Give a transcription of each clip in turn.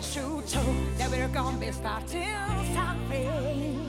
What I really need you to know.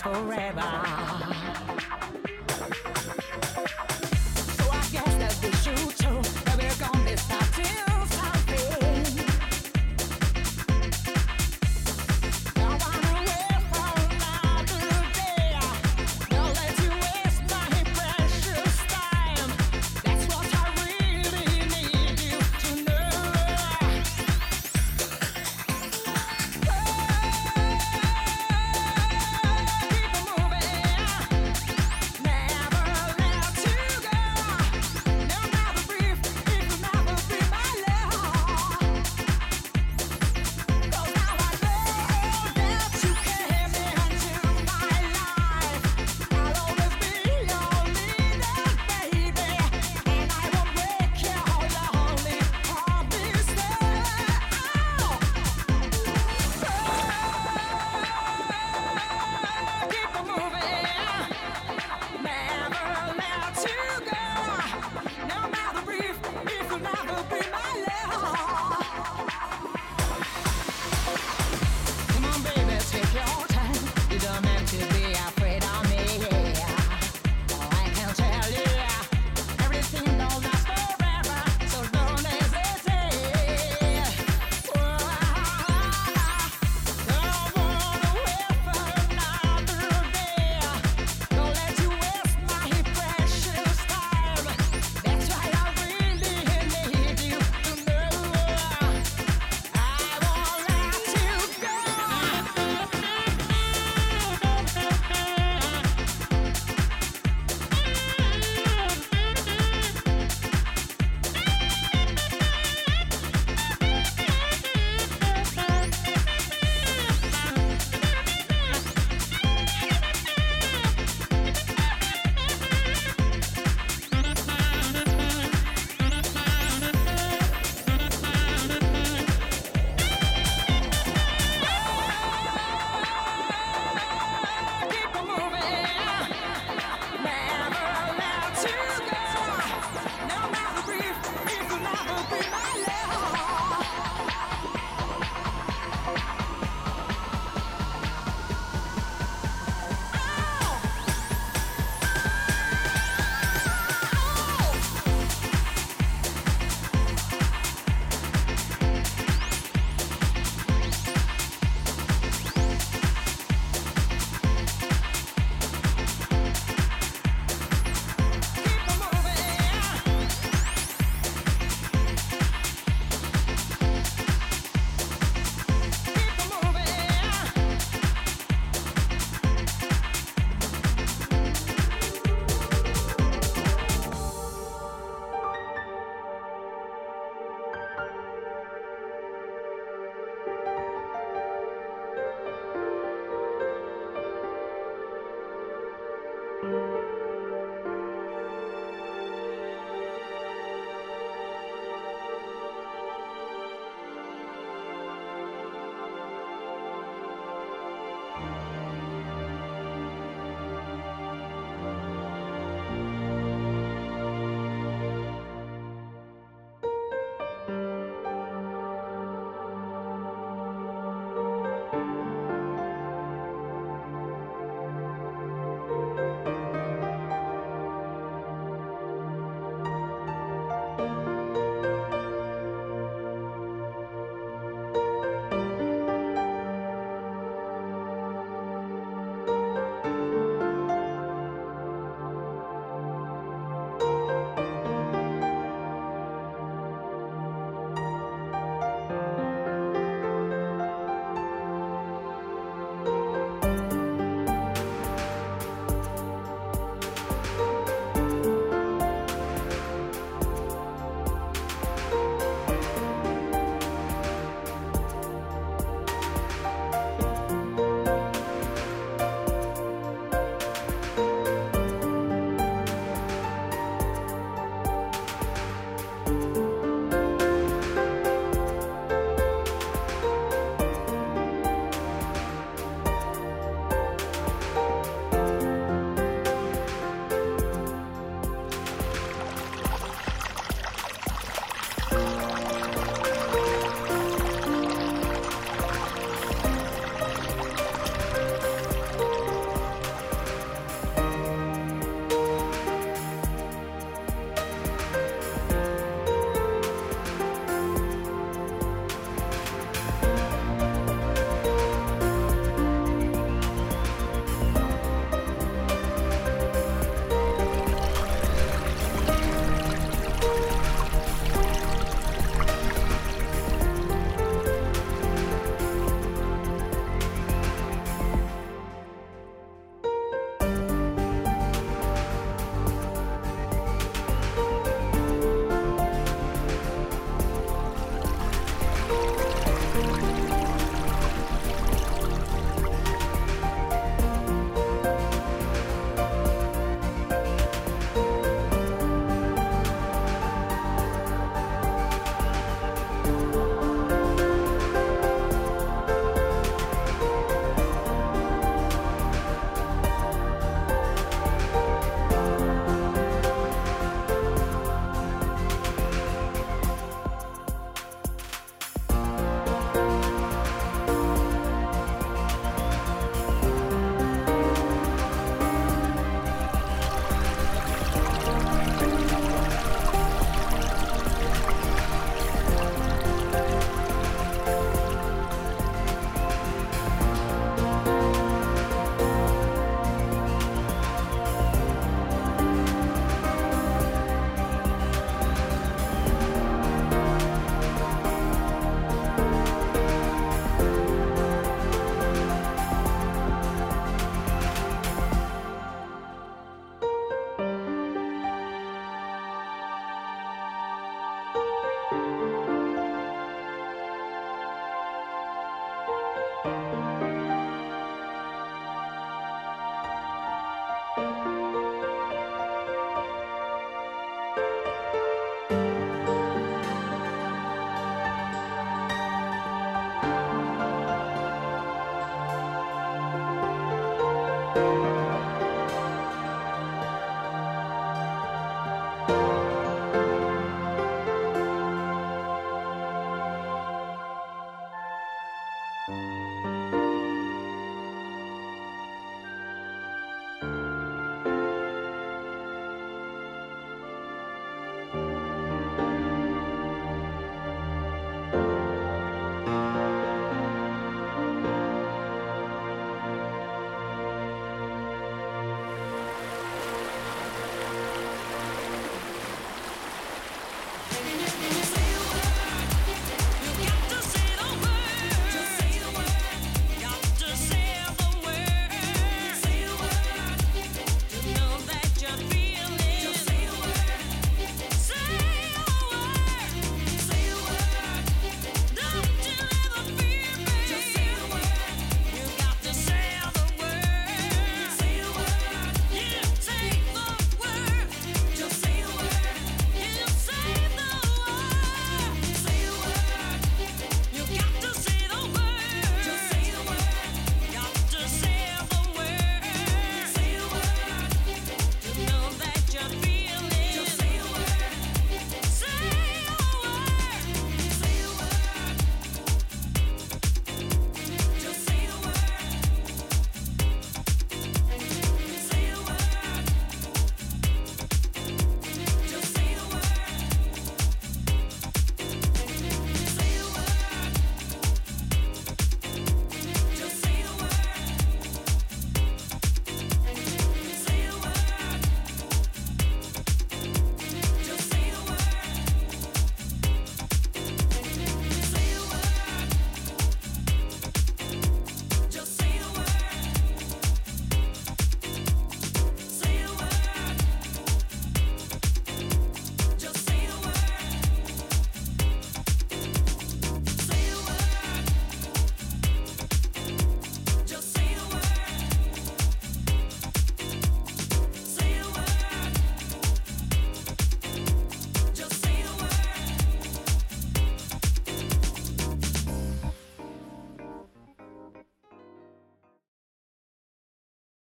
Forever.